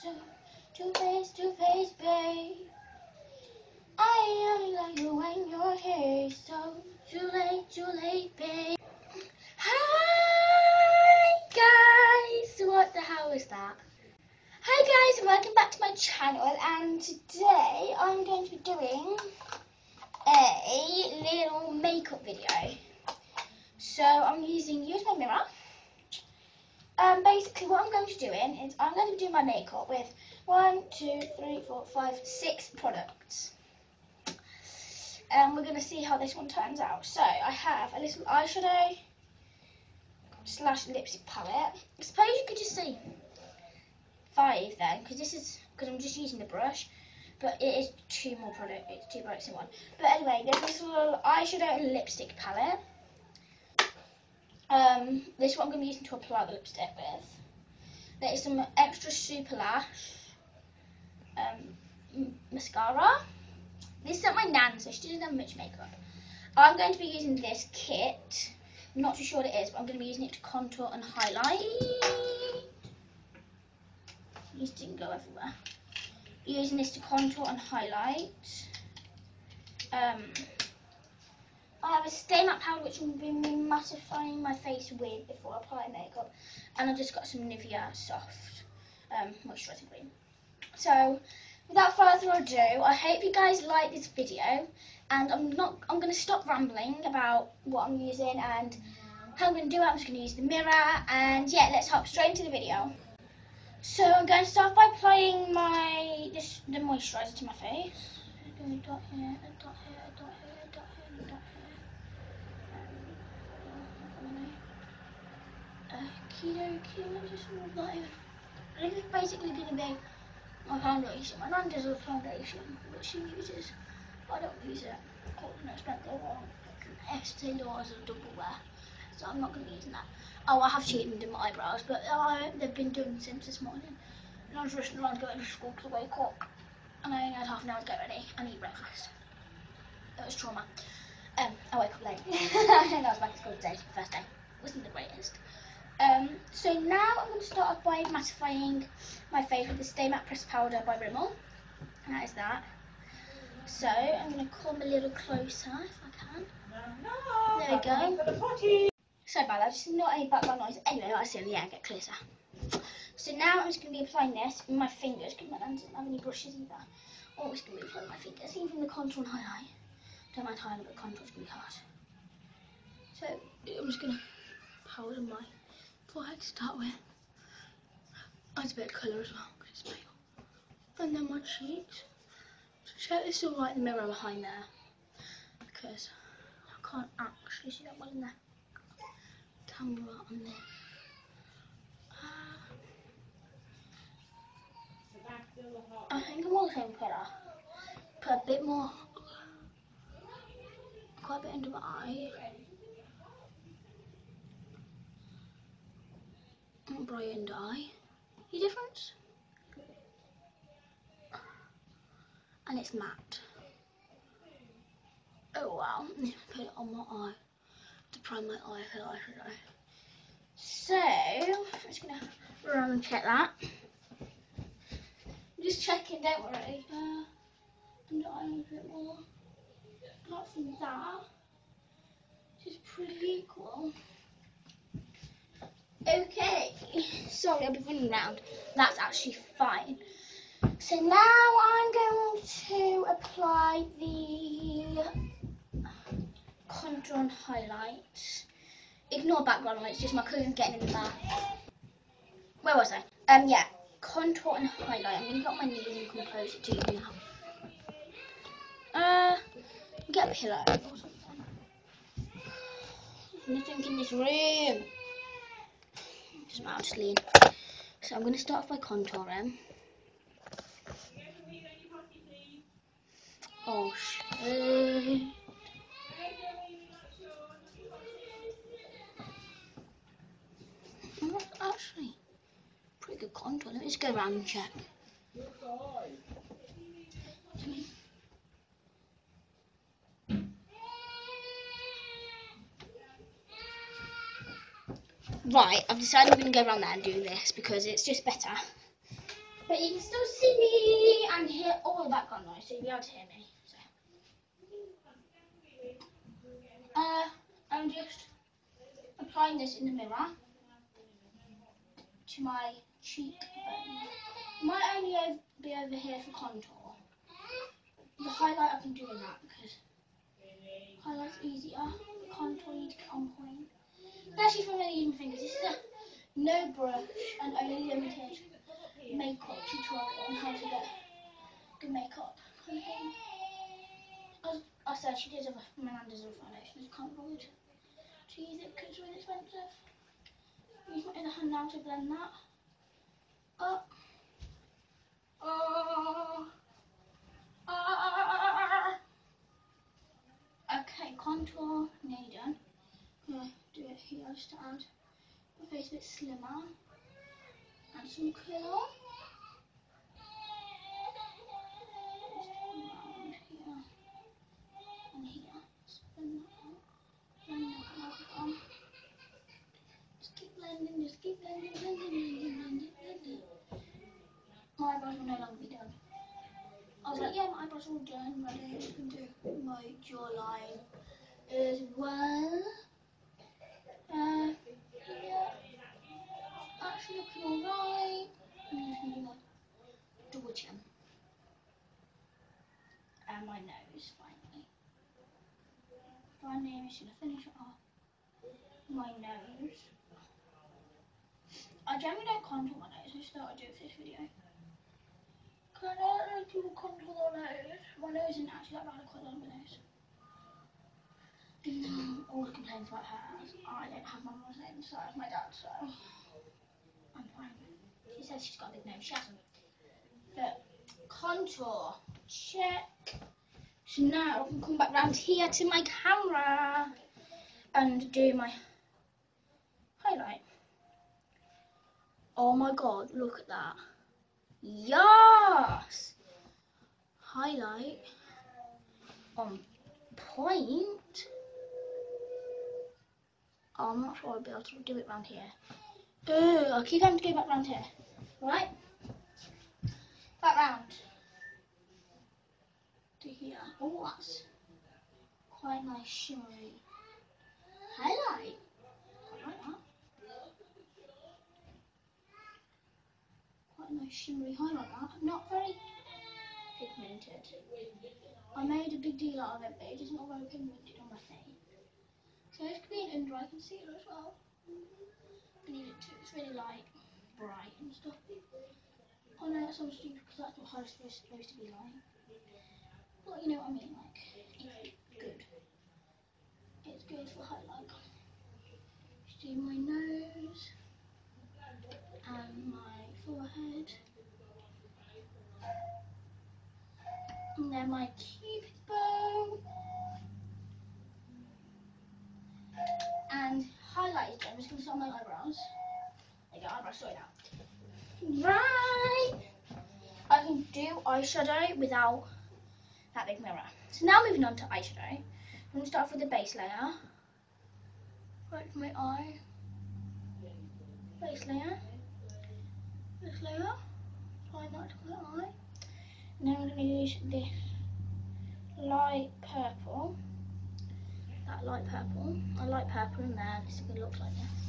so two face, two face, babe. I only like you when you're here, so too late, too late, babe. Hi guys, what the hell is that? Hi guys, welcome back to my channel. And today I'm going to be doing a little makeup video. So I'm using use my mirror. Basically what I'm going to be doing is I'm going to do my makeup with one, two, three, four, five, six products. And we're going to see how this one turns out. So I have a little eyeshadow slash lipstick palette. I suppose you could just say five then, because this is because I'm just using the brush. But it is two more products. It's two products in one. But anyway, there's this little eyeshadow and lipstick palette. Um, this is what I'm going to be using to apply the lipstick with. There is some extra super lash um, mascara. This is at my nan, so she doesn't have much makeup. I'm going to be using this kit. I'm not too sure what it is, but I'm going to be using it to contour and highlight. These didn't go everywhere. Using this to contour and highlight. Um, I have a stay matte powder which to be mattifying my face with before applying makeup. And I've just got some Nivea Soft um, moisturising cream. So, without further ado, I hope you guys like this video. And I'm not. I'm going to stop rambling about what I'm using and how I'm going to do it. I'm just going to use the mirror. And yeah, let's hop straight into the video. So I'm going to start by applying my this the moisturiser to my face. Dot here, a dot here, a dot here, a dot here, a dot dokie, just. This is basically going to be my foundation. My nan does a foundation, but she uses, I don't use it. Quite an expensive one. Estee Lauder's a double wear, so I'm not going to be using that. Oh, I have and done my eyebrows, but uh, they've been done since this morning. And I was rushing around going to school to wake up, and I only had half an hour to get ready and eat breakfast. It was trauma. Um, I woke up late, I was back to school today, first day. wasn't the greatest. Um, so now I'm going to start off by mattifying my face with the Stay Matte Press Powder by Rimmel. And that is that. So I'm going to come a little closer if I can. There we go. So bad, I just not any background noise. Anyway, let's see, yeah, get closer. So now I'm just going to be applying this with my fingers because my hand doesn't have any brushes either. Or I'm just going to be applying my fingers, even the contour and highlight. Don't mind highlight, but contour's going to be hard. So I'm just going to powder my forehead to start with. Adds a bit of colour as well because it's pale. And then my cheeks. So check this all right in the mirror behind there because I can't actually see that well in there. Camera on there. I think I'm also going to put a, put a bit more, quite a bit under my eye. Brian die. Any difference? And it's matte. Oh wow, put it on my eye to prime my eye for eyeshadow. So, I'm just gonna run and check that. I'm just checking, don't worry. Uh, under eye a bit more. Apart from that, is pretty equal. Okay, sorry, I'll be running around. That's actually fine. So now I'm going to apply the contour and highlight. Ignore background lights, just my cousin getting in the bath. Where was I? Um, yeah, contour and highlight. I'm gonna get my knees and come closer to you now. Uh, get a pillow or something. There's nothing in this room. Just I'll. So I'm going to start off by contouring. Eh? Oh shit. Actually pretty good contour. Let me just go around and check. Right, I've decided I'm going to go around there and do this because it's just better. But you can still see me and hear all the background noise, so you'll be able to hear me. So. Uh, I'm just applying this in the mirror to my cheekbone. Might only be over here for contour. The highlight I've been doing that because highlight's easier. Contour you need to get on point. Especially me using fingers. This is a no brush and only limited makeup tutorial on how to get good makeup. As I said, she did have a Menander's foundation. I can't bother to use it because it's really expensive. Use my other hand now to blend that up. Oh. Ah. Okay, contour nearly done. To add my face a bit slimmer. Add some colour. My eyebrows will no longer be done. I was like, yeah, my eyebrows are all done. I can do my jawline as well. Uh, yeah, actually looking alright. Chin. And my nose, finally. To finish off. My nose. I generally don't contour my nose, I just thought I'd do it for this video. Because I don't like to contour my nose. My nose isn't actually that bad, I quite like my nose. Even though all the complaints about hers, I don't have my mum's name, so it's my dad, so I'm fine. She says she's got a big nose, she hasn't. But contour, check. So now I can come back round here to my camera and do my highlight. Oh my god, look at that. Yes! Highlight on point. Oh, I'm not sure I'll be able to do it round here. Ooh, I'll keep having to go back round here. Right? Back round. To here. Oh, that's quite nice shimmery highlight. I like that. Quite nice shimmery highlight that. Not very pigmented. I made a big deal out of it, but it isn't all very pigmented on my face. Green under eye concealer as well. I need it too. It's really light, bright and stuff. Oh no, that's so stupid because that's what highlighter is supposed to be like. But you know what I mean, like, it's good. It's good for highlight. Do my nose and my forehead. And then my cupid's bow. And highlight I'm just going to start my eyebrows. There you go, eyebrows sorted out. Right! I can do eyeshadow without that big mirror. So now moving on to eyeshadow. I'm going to start off with the base layer. Right my eye. Base layer. Base layer. Apply that to my eye. Now I'm going to use this light purple. That light purple. I like purple and then it's going to look like this.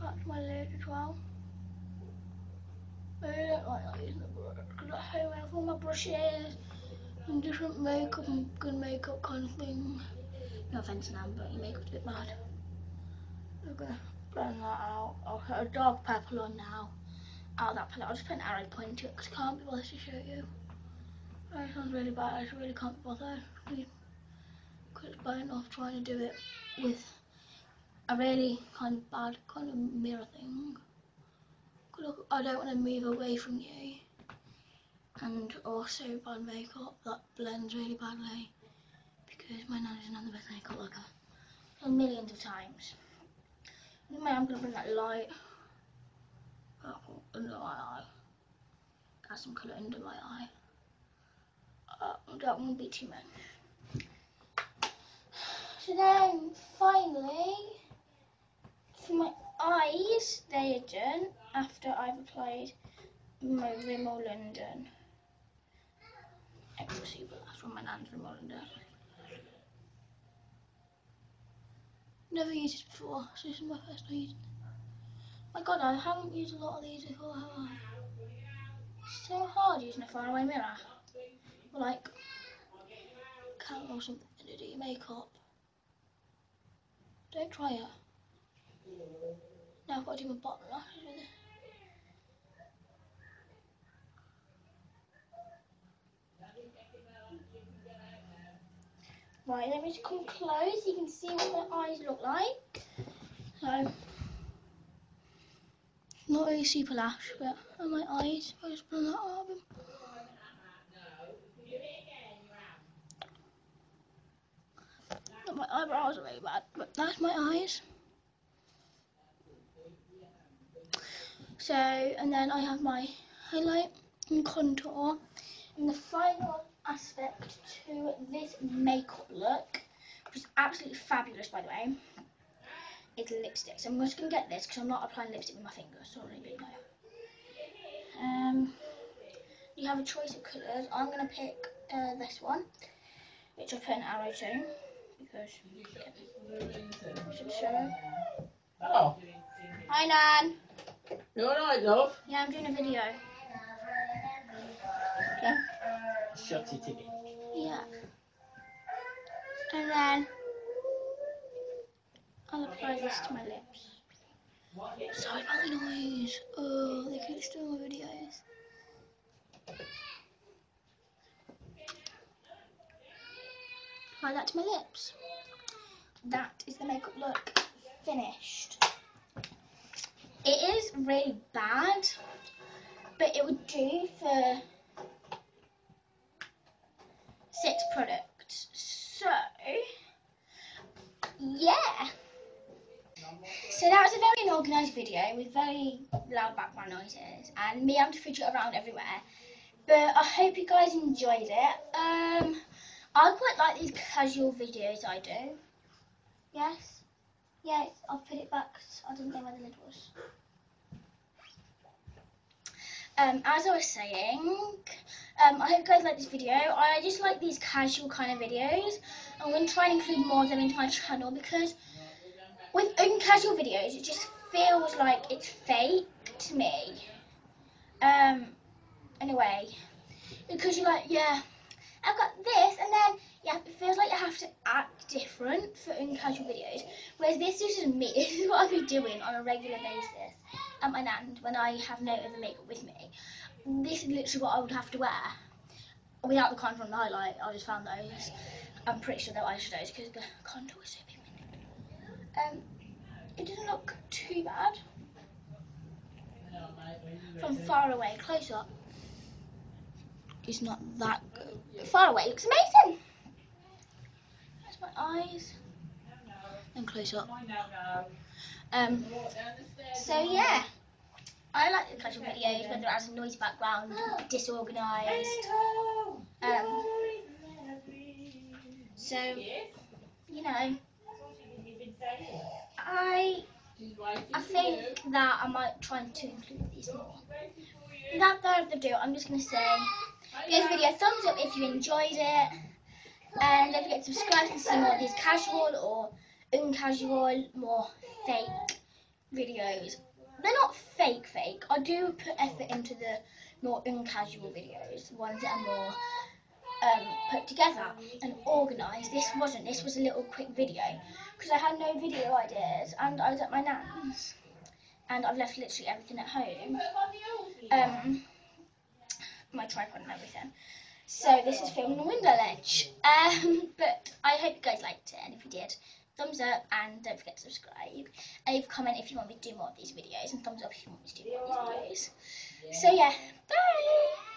To my lid as well. Uh, I don't like using the because I hate when I all my brushes and different makeup and good makeup kind of thing. No offense, Nan, but your makeup's a bit bad. I'm gonna blend that out. I'll put a dark purple on now. Out of that palette, I'll just put an arrow point to it because I can't be bothered to show you. That sounds really bad. I just really can't be bothered. It's bad enough trying to do it with a really kind of bad kind of mirror thing. I don't want to move away from you and also bad makeup that blends really badly because my nan isn't the best makeup like her millions of times. Anyway, I'm going to bring that light purple under my eye. Add some colour under my eye. Uh, that won't be too much. Then, finally, for my eyes, they are done after I've applied my Rimmel London extra super from my nan's Rimmel London. Never used it before, so this is my first time using it. My god, I haven't used a lot of these before, have I? It's so hard using a faraway mirror. like, cat or something to do your makeup. Don't try it. Now I've got to do my bottom lashes with it. Right, let me just come close so you can see what my eyes look like. So, not really super lash, but on my eyes, I just pull that out of them. My eyebrows are really bad, but that's my eyes. So, and then I have my highlight and contour. And the final aspect to this makeup look, which is absolutely fabulous by the way, is lipstick. So I'm just going to get this because I'm not applying lipstick with my fingers, sorry, know. Um, you have a choice of colours. I'm going to pick uh, this one, which I'll put an arrow to because yeah, should show. Oh. Hi Nan. You alright, love? Yeah, I'm doing a video. Okay. Shut it again. Yeah. And then I'll apply this to my lips. Sorry about the noise. Oh, they keep stealing my videos. That to my lips. That is the makeup look finished. It is really bad, but it would do for six products. So, yeah. So that was a very unorganised video with very loud background noises and me having to fidget around everywhere. But I hope you guys enjoyed it. Um, I quite like these casual videos I do. Yes? Yes, I'll put it back. I didn't know where the lid was. Um, as I was saying, um, I hope you guys like this video. I just like these casual kind of videos. I'm going to try and include more of them into my channel because with uncasual videos, it just feels like it's fake to me. Um, anyway, because you're like, yeah, I've got this, and then yeah, it feels like you have to act different for in casual videos. Whereas this is just me. This is what I'll be doing on a regular basis at my nan when I have no other makeup with me. This is literally what I would have to wear without the contour and the highlight. I just found those. I'm pretty sure they're eyeshadows because the contour is so pigmented. Um, it doesn't look too bad from far away. Close up, it's not that good. Far away looks amazing. That's my eyes. And close up. Um, so yeah, I like the casual videos, whether it has a noisy background, disorganised. Um, so, you know, I I think that I might try to include these more. Without further ado, I'm just going to say, give this video a thumbs up if you enjoyed it, and don't forget to subscribe to see more of these casual or uncasual, more fake videos. They're not fake fake. I do put effort into the more uncasual videos, the ones that are more um, put together and organised. This wasn't. This was a little quick video because I had no video ideas and I was at my nan's and I've left literally everything at home. Um, my tripod and everything. So this is filmed on window ledge. Um, but I hope you guys liked it and if you did, thumbs up and don't forget to subscribe. Leave a comment if you want me to do more of these videos and thumbs up if you want me to do more of these videos. So yeah, bye!